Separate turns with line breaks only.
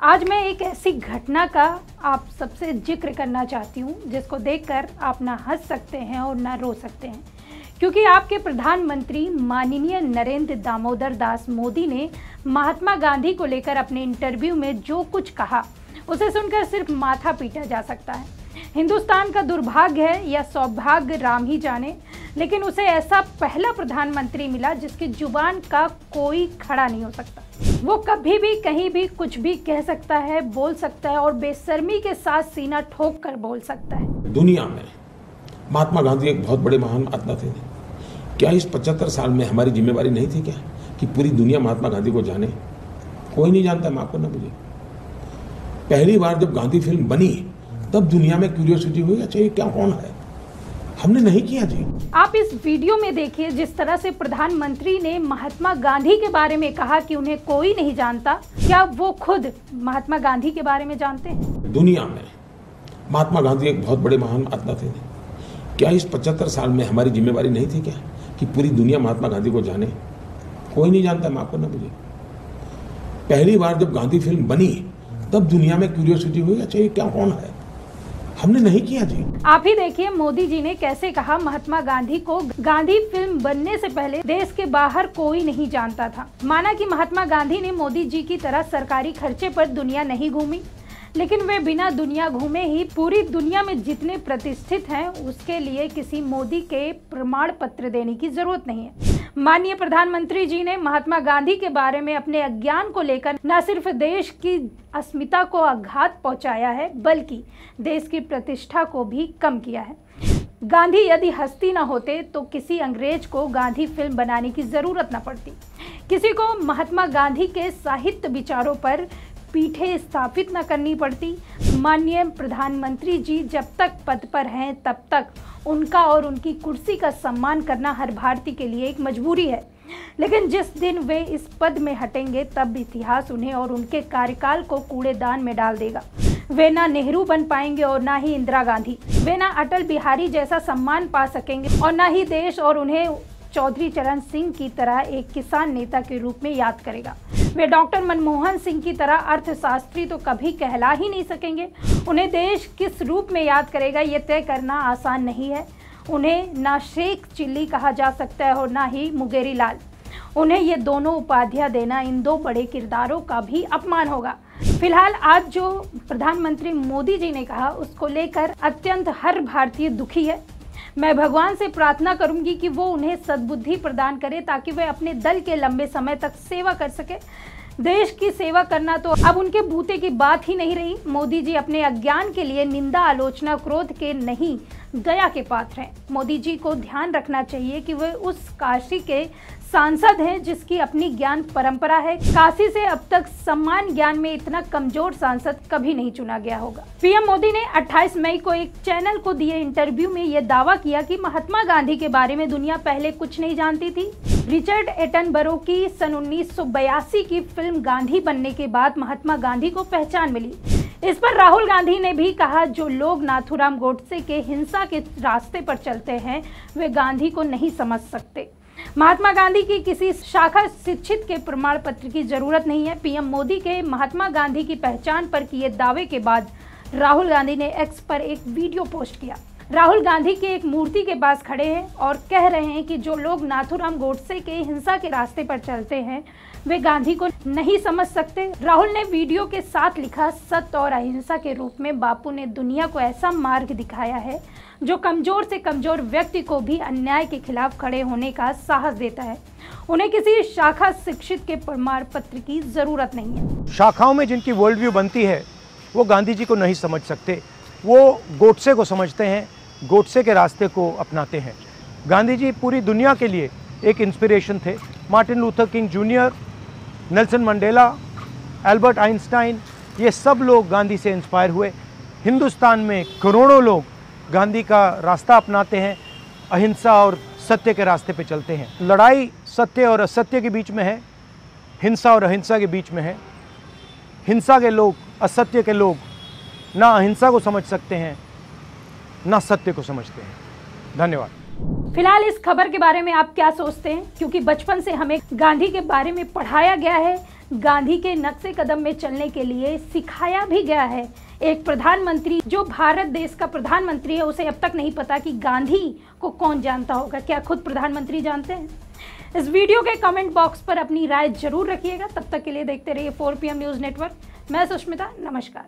आज मैं एक ऐसी घटना का आप सबसे ज़िक्र करना चाहती हूँ, जिसको देखकर आप ना हंस सकते हैं और ना रो सकते हैं। क्योंकि आपके प्रधानमंत्री माननीय नरेंद्र दामोदर दास मोदी ने महात्मा गांधी को लेकर अपने इंटरव्यू में जो कुछ कहा, उसे सुनकर सिर्फ़ माथा पीटा जा सकता है। हिंदुस्तान का दुर्भाग्य है, या सौभाग्य राम ही जाने। लेकिन उसे ऐसा पहला प्रधानमंत्री मिला जिसकी ज़ुबान का कोई खड़ा नहीं हो सकता। वो कभी भी, कहीं भी, कुछ भी कह सकता है, बोल सकता है और बेशर्मी के साथ सीना ठोक कर बोल सकता है।
दुनिया में महात्मा गांधी एक बहुत बड़े महान आत्मा थे। क्या इस पचहत्तर साल में हमारी जिम्मेवारी नहीं थी क्या कि पूरी दुनिया महात्मा गांधी को जाने? कोई नहीं जानता माफ़ करना मुझे पहली बार जब गांधी फ़िल्म बनी तब दुनिया में क्यूरियोसिटी हुई अच्छा ये क्या कौन है? हमने नहीं किया जी।
आप इस वीडियो में देखिए जिस तरह से प्रधानमंत्री ने महात्मा गांधी के बारे में कहा कि उन्हें कोई नहीं जानता क्या वो खुद महात्मा गांधी के बारे में जानते हैं?
दुनिया में महात्मा गांधी एक बहुत बड़े महान आत्मा थे। क्या इस पचहत्तर साल में हमारी जिम्मेवारी नहीं थी क्या कि पूरी दुनिया महात्मा गांधी को जाने? कोई नहीं जानता माफ़ करना मुझे। पहली बार जब गांधी फ़िल्म बनी तब दुनिया में क्यूरियोसिटी हुई अच्छा ये क्या कौन है? हमने नहीं किया जी।
आप ही देखिए मोदी जी ने कैसे कहा महात्मा गांधी को गांधी फ़िल्म बनने से पहले देश के बाहर कोई नहीं जानता था। माना कि महात्मा गांधी ने मोदी जी की तरह सरकारी खर्चे पर दुनिया नहीं घूमी, लेकिन वे बिना दुनिया घूमे ही पूरी दुनिया में जितने प्रतिष्ठित हैं, उसके लिए किसी मोदी के प्रमाण पत्र देने की ज़रूरत नहीं है। माननीय प्रधानमंत्री जी ने महात्मा गांधी के बारे में अपने अज्ञान को लेकर न सिर्फ़ देश की अस्मिता को आघात पहुँचाया है, बल्कि देश की प्रतिष्ठा को भी कम किया है। गांधी यदि हस्ती न होते तो किसी अंग्रेज़ को गांधी फ़िल्म बनाने की ज़रूरत न पड़ती। किसी को महात्मा गांधी के साहित्य विचारों पर पीठे स्थापित न करनी पड़ती। माननीय प्रधानमंत्री जी, जब तक पद पर हैं, तब तक उनका और उनकी कुर्सी का सम्मान करना हर भारतीय के लिए एक मजबूरी है। लेकिन जिस दिन वे इस पद में हटेंगे, तब इतिहास उन्हें और उनके कार्यकाल को कूड़ेदान में डाल देगा। वे ना नेहरू बन पाएँगे और ना ही इंदिरा गांधी। वे ना अटल बिहारी जैसा सम्मान पा सकेंगे और ना ही देश और उन्हें चौधरी चरण सिंह की तरह एक किसान नेता के रूप में याद करेगा। वे डॉक्टर मनमोहन सिंह की तरह अर्थशास्त्री तो कभी कहला ही नहीं सकेंगे। उन्हें देश किस रूप में याद करेगा, ये तय करना आसान नहीं है। उन्हें ना शेख चिल्ली कहा जा सकता है और ना ही मुगेरी लाल। उन्हें ये दोनों उपाधियाँ देना इन दो बड़े किरदारों का भी अपमान होगा। फ़िलहाल आज जो प्रधानमंत्री मोदी जी ने कहा, उसको लेकर अत्यंत हर भारतीय दुखी है। मैं भगवान से प्रार्थना करूँगी कि वो उन्हें सद्बुद्धि प्रदान करे ताकि वे अपने दल के लंबे समय तक सेवा कर सके। देश की सेवा करना तो अब उनके बूते की बात ही नहीं रही। मोदी जी अपने अज्ञान के लिए निंदा, आलोचना, क्रोध के नहीं दया के पात्र हैं। मोदी जी को ध्यान रखना चाहिए कि वे उस काशी के सांसद हैं जिसकी अपनी ज्ञान परंपरा है। काशी से अब तक सम्मान ज्ञान में इतना कमज़ोर सांसद कभी नहीं चुना गया होगा। पीएम मोदी ने 28 मई को एक चैनल को दिए इंटरव्यू में यह दावा किया कि महात्मा गांधी के बारे में दुनिया पहले कुछ नहीं जानती थी। रिचर्ड एटनबरो की सन उन्नीस सौ बयासी की फ़िल्म गांधी बनने के बाद महात्मा गांधी को पहचान मिली। इस पर राहुल गांधी ने भी कहा, जो लोग नाथुराम गोडसे के हिंसा के रास्ते पर चलते हैं, वे गांधी को नहीं समझ सकते। महात्मा गांधी की किसी शाखा शिक्षित के प्रमाण पत्र की ज़रूरत नहीं है। पीएम मोदी के महात्मा गांधी की पहचान पर किए दावे के बाद राहुल गांधी ने एक्स पर एक वीडियो पोस्ट किया। राहुल गांधी के एक मूर्ति के पास खड़े हैं और कह रहे हैं कि जो लोग नाथुराम गोडसे के हिंसा के रास्ते पर चलते हैं, वे गांधी को नहीं समझ सकते। राहुल ने वीडियो के साथ लिखा, सत्य और अहिंसा के रूप में बापू ने दुनिया को ऐसा मार्ग दिखाया है, जो कमज़ोर से कमज़ोर व्यक्ति को भी अन्याय के खिलाफ खड़े होने का साहस देता है। उन्हें किसी शाखा शिक्षित के प्रमाण पत्र की ज़रूरत नहीं है।
शाखाओं में जिनकी वर्ल्ड व्यू बनती है, वो गांधी जी को नहीं समझ सकते। वो गोडसे को समझते हैं गोडसे के रास्ते को अपनाते हैं। गांधी जी पूरी दुनिया के लिए एक इंस्पिरेशन थे। Martin Luther King Junior Nelson Mandela Albert Einstein ये सब लोग गांधी से इंस्पायर हुए। हिंदुस्तान में करोड़ों लोग गांधी का रास्ता अपनाते हैं, अहिंसा और सत्य के रास्ते पे चलते हैं। लड़ाई सत्य और असत्य के बीच में है, हिंसा और अहिंसा के बीच में है। हिंसा के लोग, असत्य के लोग ना अहिंसा को समझ सकते हैं ना सत्य को समझते हैं। धन्यवाद।
फ़िलहाल इस खबर के बारे में आप क्या सोचते हैं? क्योंकि बचपन से हमें गांधी के बारे में पढ़ाया गया है। गांधी के नक्शे कदम में चलने के लिए सिखाया भी गया है। एक प्रधानमंत्री, जो भारत देश का प्रधानमंत्री है, उसे अब तक नहीं पता कि गांधी को कौन जानता होगा। क्या खुद प्रधानमंत्री जानते हैं? इस वीडियो के कमेंट बॉक्स पर अपनी राय ज़रूर रखिएगा। तब तक के लिए देखते रहिए 4 पीएम न्यूज़ नेटवर्क। मैं सुष्मिता, नमस्कार।